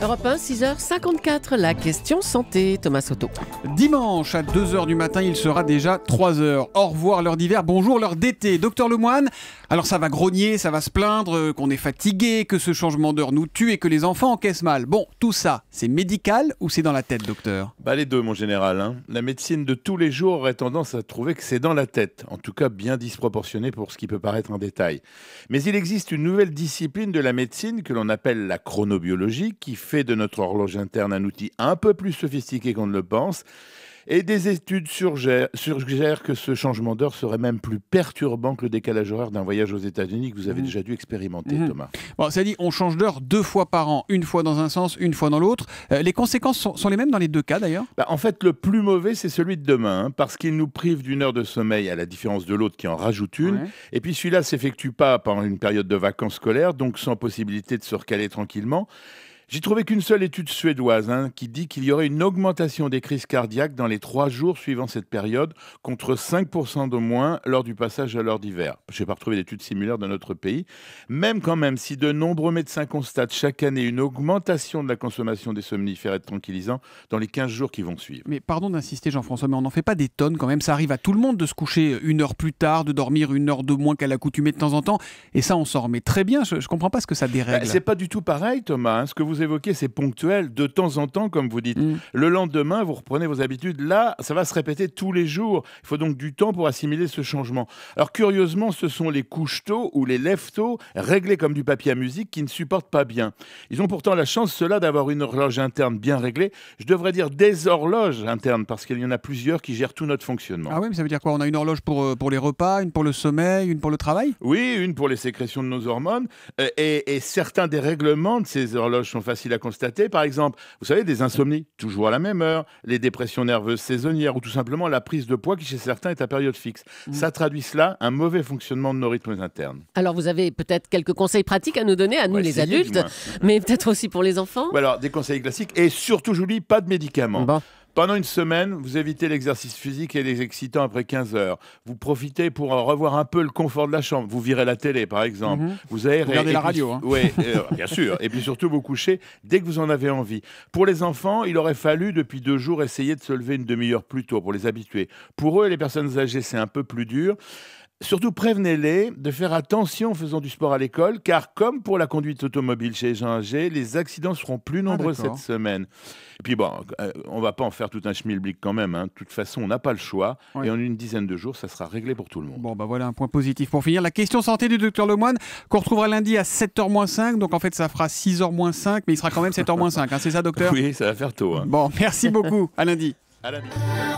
Europe 1, 6h54, la question santé, Thomas Soto. Dimanche à 2h du matin, il sera déjà 3h. Au revoir l'heure d'hiver, bonjour l'heure d'été. Docteur Lemoine, alors ça va grogner, ça va se plaindre, euh, qu'on est fatigué, que ce changement d'heure nous tue et que les enfants encaissent mal. Bon, tout ça, c'est médical ou c'est dans la tête, docteur? Bah les deux, mon général. hein. La médecine de tous les jours aurait tendance à trouver que c'est dans la tête, en tout cas bien disproportionné pour ce qui peut paraître un détail. Mais il existe une nouvelle discipline de la médecine que l'on appelle la chronobiologie, qui fait de notre horloge interne un outil un peu plus sophistiqué qu'on ne le pense. Et des études suggèrent que ce changement d'heure serait même plus perturbant que le décalage horaire d'un voyage aux États-Unis que vous avez Mhm. déjà dû expérimenter, Mhm. Thomas. Bon, ça dit, on change d'heure deux fois par an, une fois dans un sens, une fois dans l'autre. Euh, les conséquences sont, sont les mêmes dans les deux cas d'ailleurs? Bah, en fait, le plus mauvais, c'est celui de demain, hein, parce qu'il nous prive d'une heure de sommeil, à la différence de l'autre qui en rajoute une. Ouais. Et puis celui-là s'effectue pas pendant une période de vacances scolaires, donc sans possibilité de se recaler tranquillement. J'ai trouvé qu'une seule étude suédoise hein, qui dit qu'il y aurait une augmentation des crises cardiaques dans les trois jours suivant cette période, contre 5% de moins lors du passage à l'heure d'hiver. Je n'ai pas retrouvé d'études similaires dans notre pays. Même quand même, si de nombreux médecins constatent chaque année une augmentation de la consommation des somnifères et de tranquillisants dans les 15 jours qui vont suivre. Mais pardon d'insister Jean-François, mais on n'en fait pas des tonnes quand même. Ça arrive à tout le monde de se coucher une heure plus tard, de dormir une heure de moins qu'à l'accoutumée de temps en temps. Et ça, on s'en remet très bien. Je, je comprends pas ce que ça Bah, dérègle. c'est pas du tout pareil, Thomas. hein. Ce que vous évoquez, c'est ponctuel, de temps en temps, comme vous dites. Mm. Le lendemain, vous reprenez vos habitudes. Là, ça va se répéter tous les jours. Il faut donc du temps pour assimiler ce changement. Alors, curieusement, ce sont les couches tôt ou les lève tôt, réglés comme du papier à musique, qui ne supportent pas bien. Ils ont pourtant la chance, ceux-là, d'avoir une horloge interne bien réglée. Je devrais dire des horloges internes, parce qu'il y en a plusieurs qui gèrent tout notre fonctionnement. Ah oui, mais ça veut dire quoi? On a une horloge pour, euh, pour les repas, une pour le sommeil, une pour le travail? Oui, une pour les sécrétions de nos hormones. euh, et, et certains des règlements de ces horloges sont faciles à constater. Par exemple, vous savez, des insomnies, toujours à la même heure, les dépressions nerveuses saisonnières ou tout simplement la prise de poids qui, chez certains, est à période fixe. Mm. Ça traduit cela, un mauvais fonctionnement de nos rythmes internes. Alors vous avez peut-être quelques conseils pratiques à nous donner, à nous les adultes, mais peut-être aussi pour les enfants Ou alors, des conseils classiques. Et surtout, j'oublie, pas de médicaments. Bon. Pendant une semaine, vous évitez l'exercice physique et les excitants après 15 heures. Vous profitez pour revoir un peu le confort de la chambre. Vous virez la télé, par exemple. Mhm. Vous aérez. Regardez et la radio, hein. Oui, euh, bien sûr. Et puis surtout, vous couchez dès que vous en avez envie. Pour les enfants, il aurait fallu, depuis deux jours, essayer de se lever une demi-heure plus tôt pour les habituer. Pour eux, les personnes âgées, c'est un peu plus dur. Surtout, prévenez-les de faire attention en faisant du sport à l'école, car comme pour la conduite automobile chez les gens âgés, les accidents seront plus nombreux d'accord. cette semaine. Et puis bon, euh, on va pas en faire tout un schmilblick quand même. hein. De toute façon, on n'a pas le choix. Ouais. Et en une dizaine de jours, ça sera réglé pour tout le monde. Bon, bah voilà un point positif pour finir. La question santé du docteur Lemoine, qu'on retrouvera lundi à 7h-5. Donc en fait, ça fera 6h-5, mais il sera quand même 7h-5. hein. C'est ça, docteur? Oui, ça va faire tôt. hein. Bon, merci beaucoup. À lundi. À lundi. Europe 1